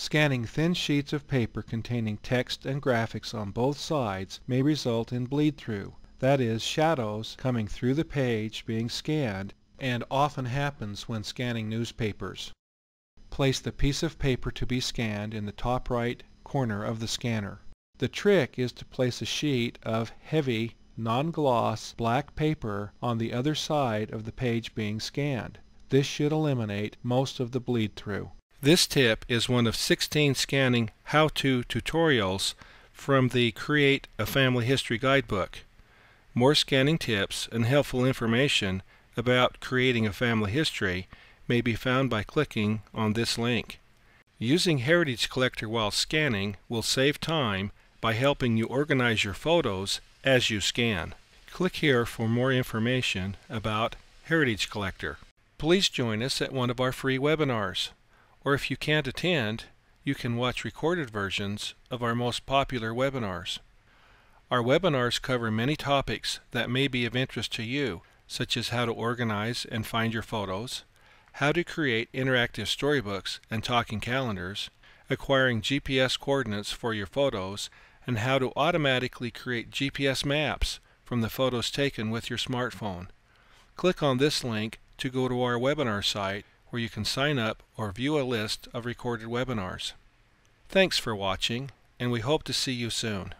Scanning thin sheets of paper containing text and graphics on both sides may result in bleed-through, that is, shadows coming through the page being scanned, and often happens when scanning newspapers. Place the piece of paper to be scanned in the top right corner of the scanner. The trick is to place a sheet of heavy, non-gloss black paper on the other side of the page being scanned. This should eliminate most of the bleed-through. This tip is one of 16 scanning how-to tutorials from the Create a Family History Guidebook. More scanning tips and helpful information about creating a family history may be found by clicking on this link. Using Heritage Collector while scanning will save time by helping you organize your photos as you scan. Click here for more information about Heritage Collector. Please join us at one of our free webinars or if you can't attend, you can watch recorded versions of our most popular webinars. Our webinars cover many topics that may be of interest to you, such as how to organize and find your photos, how to create interactive storybooks and talking calendars, acquiring GPS coordinates for your photos, and how to automatically create GPS maps from the photos taken with your smartphone. Click on this link to go to our webinar site where you can sign up or view a list of recorded webinars. Thanks for watching, and we hope to see you soon.